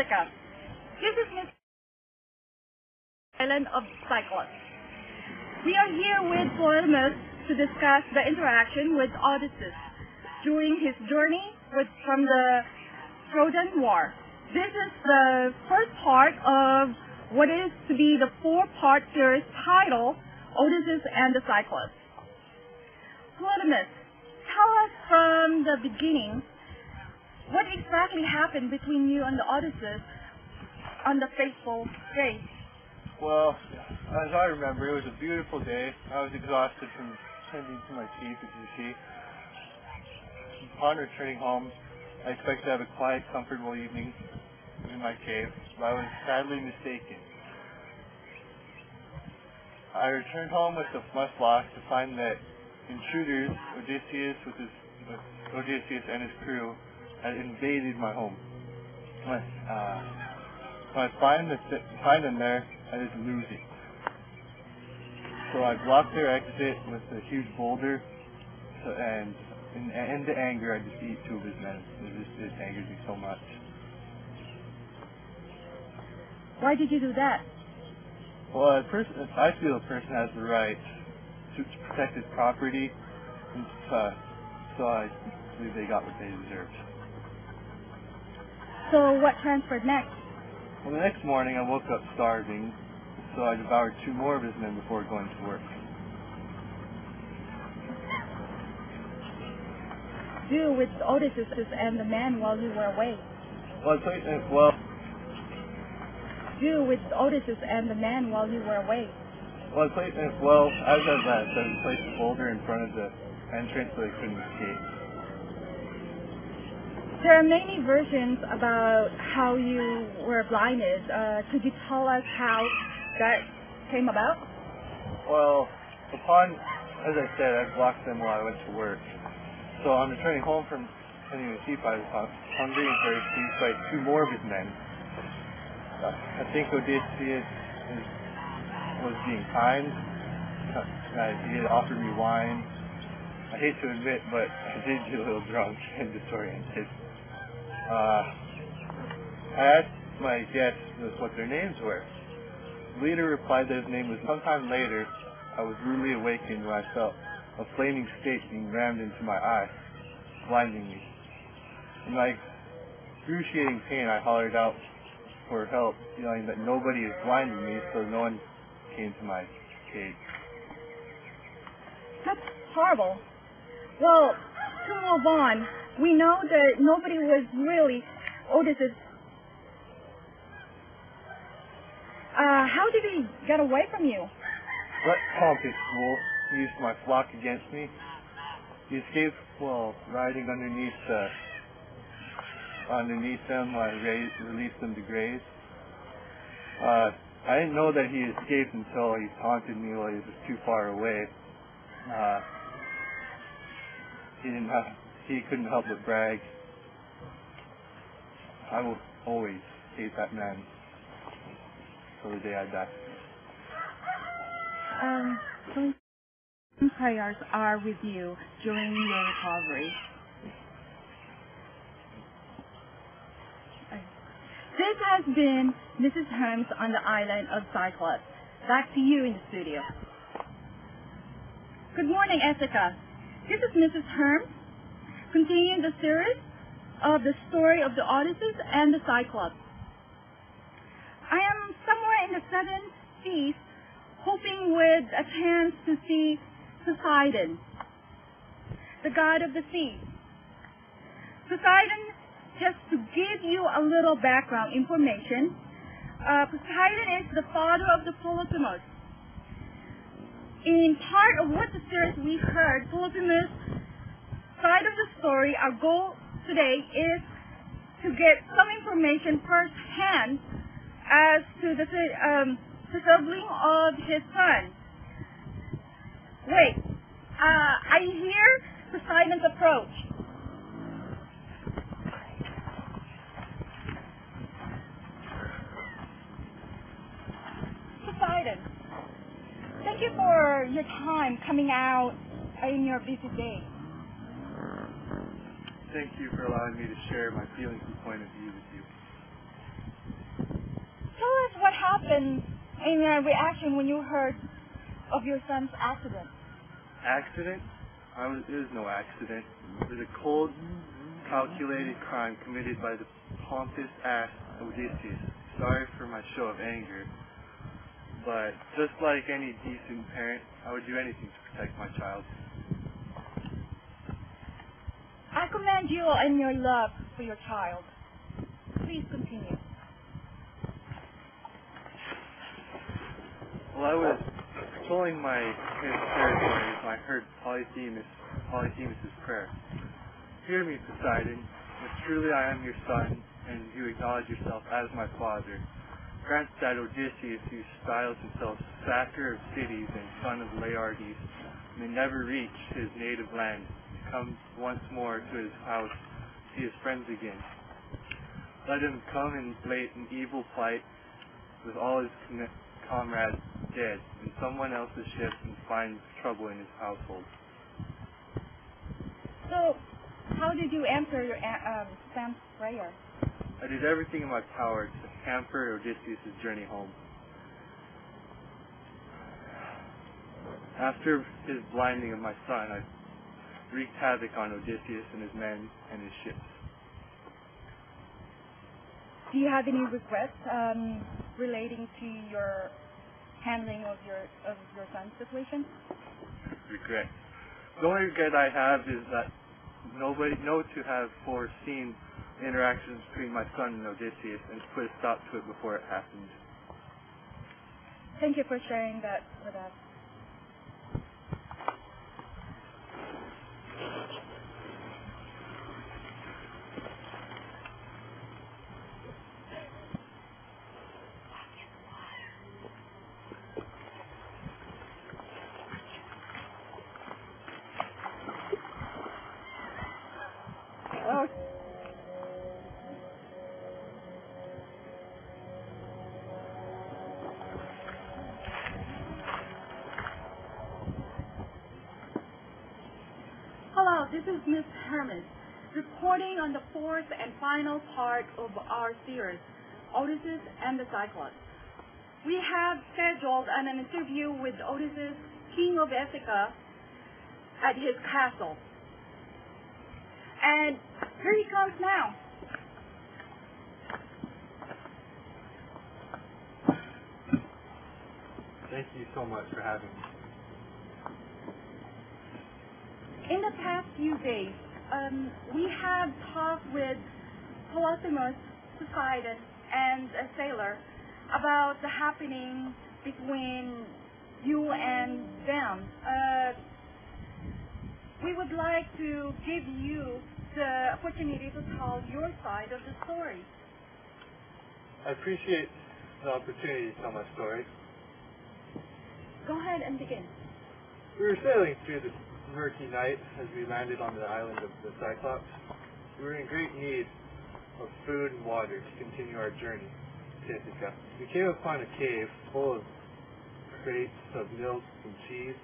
This is Miss Island of Cyclops. We are here with Polyphemus to discuss the interaction with Odysseus during his journey with, from the Trojan War. This is the first part of what is to be the four-part series titled Odysseus and the Cyclops. Polyphemus, tell us from the beginning what exactly happened between you and the Odysseus on the fateful day. Well, as I remember, it was a beautiful day. I was exhausted from tending to my teeth, as you see. Upon returning home, I expected to have a quiet, comfortable evening in my cave, but I was sadly mistaken. I returned home with the musclock to find that intruders, Odysseus with his with Odysseus and his crew, had invaded my home. When, uh, when I find, that, find them there, I just lose it. So I blocked their exit with a huge boulder, so, and in, in the anger, I just eat two of his men. It just it angers me so much. Why did you do that? Well, a person, I feel a person has the right to, to protect his property, and uh, so I believe they got what they deserved. So what transferred next? Well, the next morning I woke up starving, so I devoured two more of his men before going to work. Do with Odysseus and the man while you were away. Well, I played, uh, well, Do with Odysseus and the man while you were away. well, I played, uh, well, as I left, I placed a boulder in front of the entrance so they couldn't escape. There are many versions about how you were blinded. Uh, could you tell us how that came about? Well, upon, as I said, I blocked them while I went to work. So on returning home from tending the sheep, I was hu- hungry and thirsty, ate two more of his men. I think Odysseus was being kind. Uh, he had offered me wine. I hate to admit, but I did get a little drunk and disoriented. Uh, I asked my guests what their names were. The leader replied that his name was. Sometime later, I was rudely awakened when I felt a flaming stake being rammed into my eye, blinding me. In my excruciating pain, I hollered out for help, yelling that nobody is blinding me, so no one came to my cave. That's horrible. Well, to move on, we know that nobody was really Odysseus. Uh, how did he get away from you? What pompous fool used my flock against me? He escaped while riding underneath the underneath them. I raised, released them to graze. Uh, I didn't know that he escaped until he taunted me while he was too far away. Uh, he didn't have, he couldn't help but brag. I will always hate that man till the day I die. Um, so prayers are with you during your recovery. This has been Mrs. Holmes on the island of Cyclops. Back to you in the studio. Good morning, Ithaca. This is Mrs. Holmes, continuing the series of the story of the Odysseus and the Cyclops. I am somewhere in the seven seas, hoping with a chance to see Poseidon, the god of the sea. Poseidon, just to give you a little background information, uh, Poseidon is the father of the Polyphemus. In part of what the series we heard, Polyphemus story, our goal today is to get some information firsthand as to the um, sibling of his son. Wait, uh, I hear Poseidon's approach. Poseidon, thank you for your time coming out in your busy day. Thank you for allowing me to share my feelings and point of view with you. Tell us what happened in your reaction when you heard of your son's accident? Accident? I was, it was no accident. It was a cold, calculated crime committed by the pompous ass Odysseus. Sorry for my show of anger, but just like any decent parent, I would do anything to protect my child. I commend you and your love for your child. Please continue. While I was patrolling my territories, I heard Polyphemus, Polyphemus' prayer. Hear me, Poseidon, if truly I am your son, and you acknowledge yourself as my father. Grant that Odysseus, who styles himself sacker of cities and son of Laertes, may never reach his native land, come once more to his house, see his friends again. Let him come in late an evil plight, with all his com- comrades dead, in someone else's ship, and find trouble in his household. So, how did you answer your um, son's prayer? I did everything in my power to hamper Odysseus' journey home. After his blinding of my son, I wreaked havoc on Odysseus and his men and his ships. Do you have any regrets um, relating to your handling of your of your son's situation? Regret. The only regret I have is that nobody know to have foreseen the interactions between my son and Odysseus and put a stop to it before it happened. Thank you for sharing that with us. Hello, this is Miss Hermes, reporting on the fourth and final part of our series, Odysseus and the Cyclops. We have scheduled an interview with Odysseus, king of Ithaca, at his castle. And here he comes now. Thank you so much for having me. In the past few days, um, we have talked with Polyphemus, Poseidon, and a sailor about the happening between you and them. Uh, we would like to give you the opportunity to tell your side of the story. I appreciate the opportunity to tell my story. Go ahead and begin. We were sailing through the murky night as we landed on the island of the Cyclops. We were in great need of food and water to continue our journey to Ithaca. We came upon a cave full of crates of milk and cheese.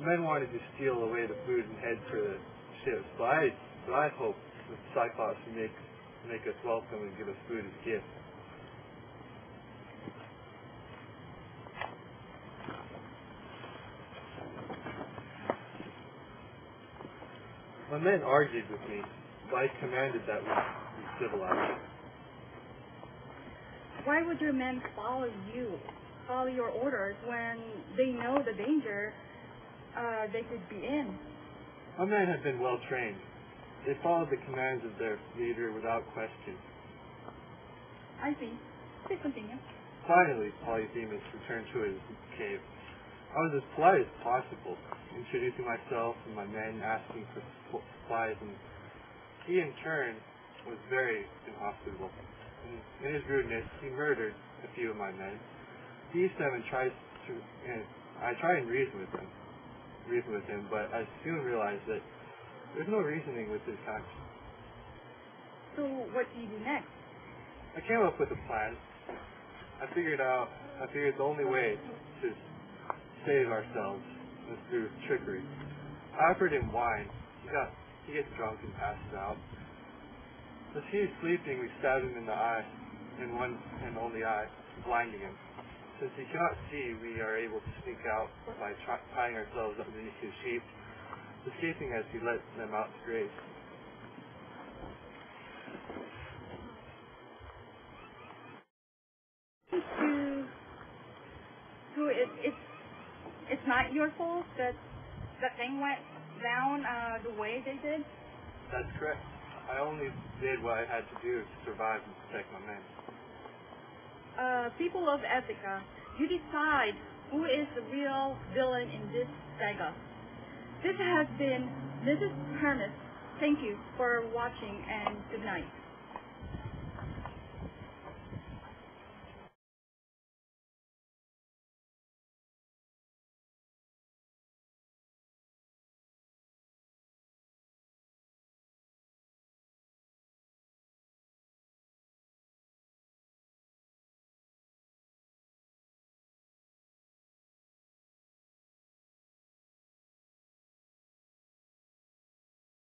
The men wanted to steal away the food and head for the ships, but I, but I hoped that the Cyclops would make, make us welcome and give us food as gifts. My men argued with me, but I commanded that we be civilized. Why would your men follow you, follow your orders when they know the danger uh, they could be in? My men have been well trained. They followed the commands of their leader without question. I see. Please continue. Finally, Polyphemus returned to his cave. Oh, I was as polite as possible, introducing myself and my men, asking for supplies, and he in turn was very inhospitable. In, in his rudeness, he murdered a few of my men, seized them and tries to, and I tried and reason with him, reason with him, but I soon realized that there's no reasoning with his actions. So what do you do next? I came up with a plan. I figured out, I figured the only way to save ourselves through trickery. I offered him wine. He got, he gets drunk and passes out. As he is sleeping, we stab him in the eye. in one and only eye, blinding him. Since he cannot see, we are able to sneak out by tying ourselves up underneath his sheep, escaping as he let them out to graze. to it's it's not your fault that the thing went down uh, the way they did. That's correct. I only did what I had to do to survive and protect my men. Uh, people of Ithaca, you decide who is the real villain in this saga. This has been Mrs. Hermes. Thank you for watching and good night.